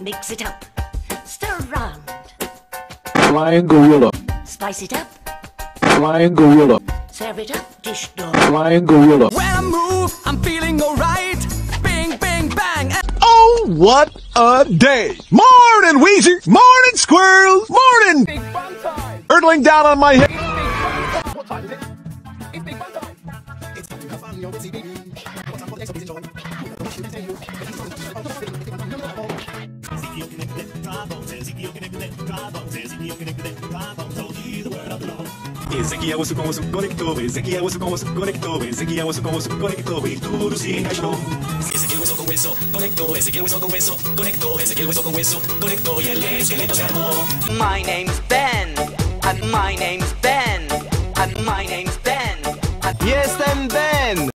Mix it up. Stir around. Flying gorilla. Spice it up. Flying gorilla. Serve it up. Dish door. Flying gorilla. When I move, I'm feeling alright. Bing, bing, bang. Oh, what a day! Morning, Weezer! Morning, squirrels! Morning! Big fun time. Hurtling down on my head. What time is it? It's big fun time. What time is it? It's big fun time. Ezequiel osso com osso conectou, Ezequiel osso com osso conectou, Ezequiel osso com osso conectou e tudo se encaixou. Ezequiel osso com osso conectou, Ezequiel osso com osso conectou, Ezequiel osso com osso conectou e el esqueleto se armó. My name's Ben, and my name's Ben, and my name's Ben. Jestem Ben!